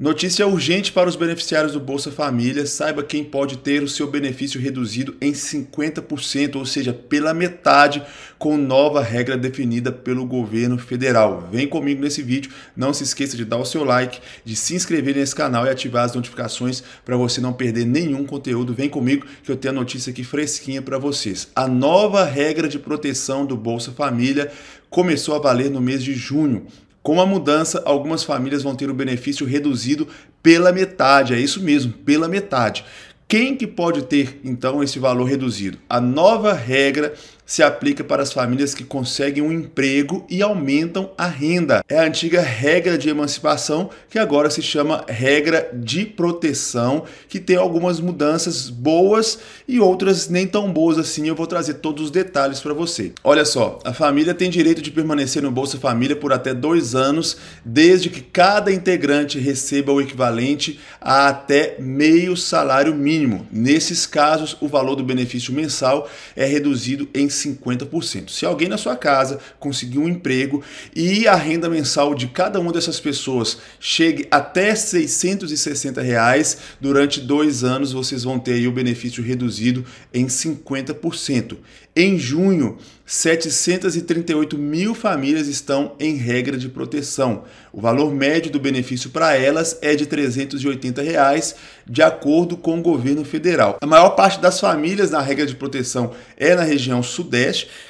Notícia urgente para os beneficiários do Bolsa Família. Saiba quem pode ter o seu benefício reduzido em 50%, ou seja, pela metade, com nova regra definida pelo governo federal. Vem comigo nesse vídeo. Não se esqueça de dar o seu like, de se inscrever nesse canal e ativar as notificações para você não perder nenhum conteúdo. Vem comigo que eu tenho a notícia aqui fresquinha para vocês. A nova regra de proteção do Bolsa Família começou a valer no mês de junho. Com a mudança, algumas famílias vão ter o benefício reduzido pela metade, é isso mesmo, pela metade. Quem que pode ter então esse valor reduzido? A nova regra se aplica para as famílias que conseguem um emprego e aumentam a renda. É a antiga regra de emancipação, que agora se chama regra de proteção, que tem algumas mudanças boas e outras nem tão boas assim. Eu vou trazer todos os detalhes para você. Olha só, a família tem direito de permanecer no Bolsa Família por até dois anos, desde que cada integrante receba o equivalente a até meio salário mínimo. Nesses casos, o valor do benefício mensal é reduzido em 50%. Se alguém na sua casa conseguir um emprego e a renda mensal de cada uma dessas pessoas chegue até 660 reais, durante dois anos vocês vão ter o benefício reduzido em 50%. Em junho, 738 mil famílias estão em regra de proteção. O valor médio do benefício para elas é de 380 reais, de acordo com o governo federal. A maior parte das famílias na regra de proteção é na região sudeste,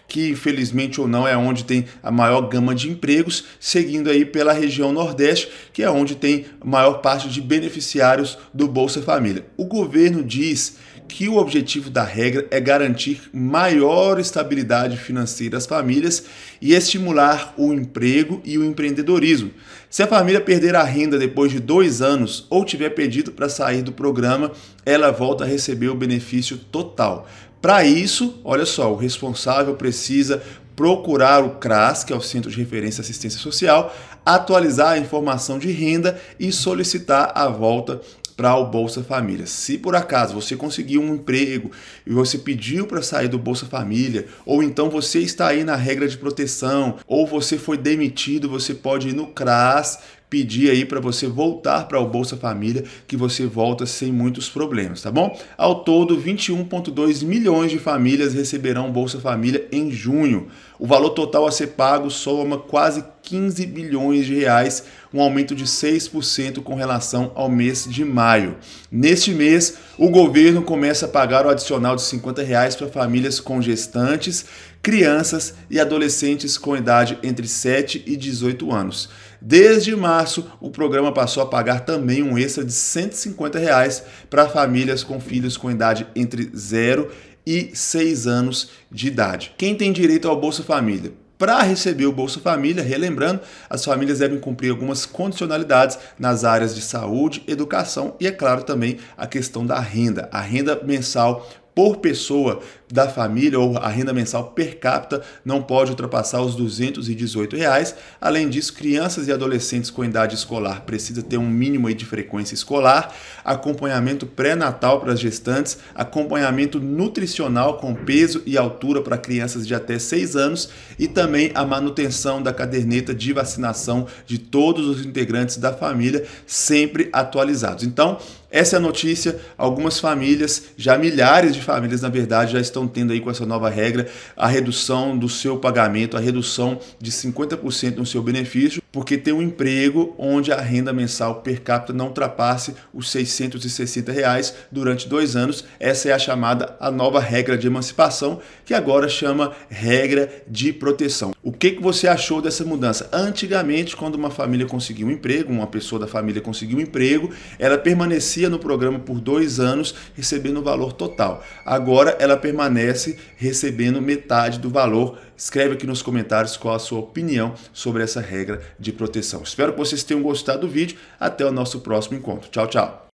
que infelizmente ou não é onde tem a maior gama de empregos, seguindo aí pela região nordeste, que é onde tem maior parte de beneficiários do Bolsa Família. O governo diz que o objetivo da regra é garantir maior estabilidade financeira às famílias e estimular o emprego e o empreendedorismo. Se a família perder a renda depois de dois anos ou tiver pedido para sair do programa, ela volta a receber o benefício total. Para isso, olha só, o responsável precisa procurar o CRAS, que é o Centro de Referência e Assistência Social, atualizar a informação de renda e solicitar a volta para o Bolsa Família. Se por acaso você conseguiu um emprego e você pediu para sair do Bolsa Família, ou então você está aí na regra de proteção, ou você foi demitido, você pode ir no CRAS pedir aí para você voltar para o Bolsa Família, que você volta sem muitos problemas, tá bom? Ao todo, 21,2 milhões de famílias receberão Bolsa Família em junho. O valor total a ser pago soma quase 15 bilhões de reais, um aumento de 6% com relação ao mês de maio. Neste mês, o governo começa a pagar o adicional de 50 reais para famílias com gestantes, crianças e adolescentes com idade entre 7 e 18 anos. Desde março, o programa passou a pagar também um extra de 150 reais para famílias com filhos com idade entre 0 e 6 anos de idade. Quem tem direito ao Bolsa Família? Para receber o Bolsa Família, relembrando, as famílias devem cumprir algumas condicionalidades nas áreas de saúde, educação e, é claro, também a questão da renda. A renda mensal por pessoa da família ou a renda mensal per capita não pode ultrapassar os 218 reais. Além disso, crianças e adolescentes com idade escolar precisa ter um mínimo de frequência escolar, acompanhamento pré-natal para as gestantes, acompanhamento nutricional com peso e altura para crianças de até 6 anos e também a manutenção da caderneta de vacinação de todos os integrantes da família sempre atualizados. Então, essa é a notícia. Algumas famílias, já milhares de famílias, na verdade, já estão tendo aí com essa nova regra a redução do seu pagamento, a redução de 50% no seu benefício, porque tem um emprego onde a renda mensal per capita não ultrapasse os 660 reais durante dois anos. Essa é a chamada a nova regra de emancipação, que agora chama regra de proteção. O que, que você achou dessa mudança? Antigamente, quando uma família conseguiu um emprego, uma pessoa da família conseguiu um emprego, ela permanecia no programa por dois anos recebendo o valor total. Agora ela permanece recebendo metade do valor. Escreve aqui nos comentários qual a sua opinião sobre essa regra de proteção. Espero que vocês tenham gostado do vídeo. Até o nosso próximo encontro. Tchau, tchau.